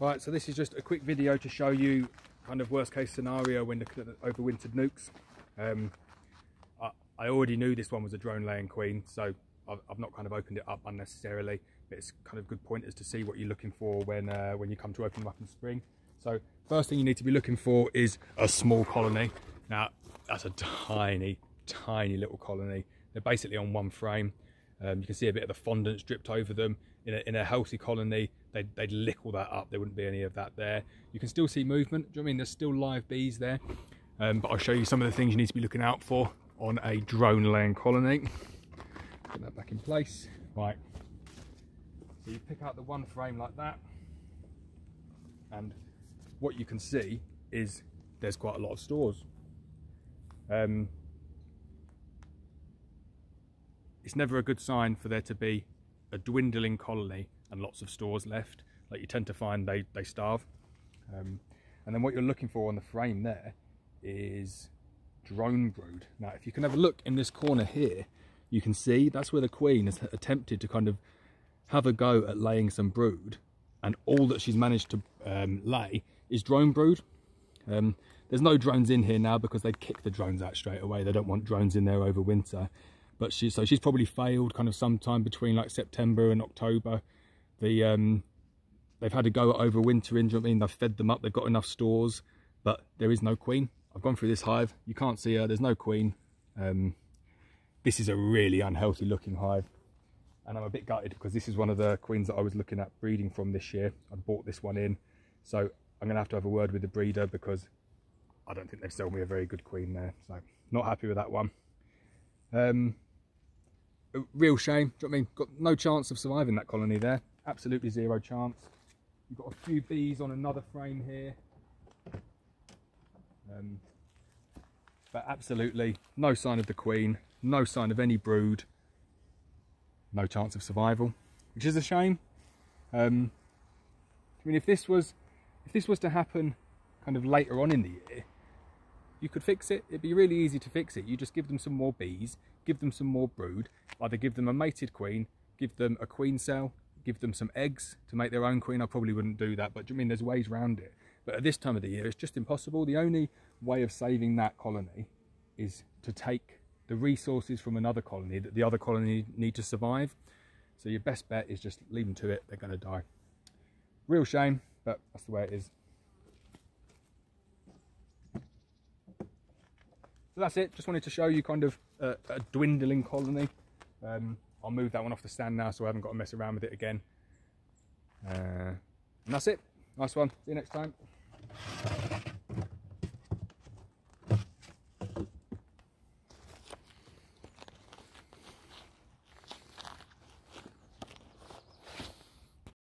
Right, so this is just a quick video to show you kind of worst case scenario when looking at the overwintered nucs. Um, I, I, already knew this one was a drone laying queen, so I've, I've, not kind of opened it up unnecessarily, but it's kind of good pointers to see what you're looking for when, uh, when you come to open them up in spring. So first thing you need to be looking for is a small colony. Now, that's a tiny, tiny little colony. They're basically on one frame. Um, you can see a bit of the fondant dripped over them. In a, in a healthy colony, they'd, they'd lick all that up. There wouldn't be any of that there. You can still see movement. Do you know I mean? There's still live bees there. Um, but I'll show you some of the things you need to be looking out for on a drone laying colony. Put that back in place. Right. So you pick out the one frame like that. And what you can see is there's quite a lot of stores. Um, it's never a good sign for there to be a dwindling colony and lots of stores left. Like you tend to find they, they starve. Um, and then what you're looking for on the frame there is drone brood. Now, if you can have a look in this corner here, you can see that's where the queen has attempted to kind of have a go at laying some brood. And all that she's managed to um, lay is drone brood. Um, there's no drones in here now because they'd kick the drones out straight away. They don't want drones in there over winter but she so she's probably failed kind of sometime between like September and October. The um, they've had to go over winter in. I mean? They've fed them up. They've got enough stores, but there is no queen. I've gone through this hive. You can't see her. There's no queen. Um, this is a really unhealthy looking hive. And I'm a bit gutted because this is one of the queens that I was looking at breeding from this year. I bought this one in. So I'm going to have to have a word with the breeder because I don't think they've sold me a very good queen there. So not happy with that one. Um, real shame. Do you know what I mean? Got no chance of surviving that colony there. Absolutely zero chance. You've got a few bees on another frame here. Um, but absolutely no sign of the queen, no sign of any brood, no chance of survival, which is a shame. Um, I mean, if this was if this was to happen kind of later on in the year, you could fix it. It'd be really easy to fix it. You just give them some more bees, give them some more brood, either give them a mated queen, give them a queen cell, give them some eggs to make their own queen. I probably wouldn't do that, but I mean there's ways around it? But at this time of the year, it's just impossible. The only way of saving that colony is to take the resources from another colony that the other colony need to survive. So your best bet is just leave them to it. They're going to die. Real shame, but that's the way it is. So that's it. Just wanted to show you kind of a, a dwindling colony. Um, I'll move that one off the stand now so I haven't got to mess around with it again. Uh, and that's it. Nice one. See you next time.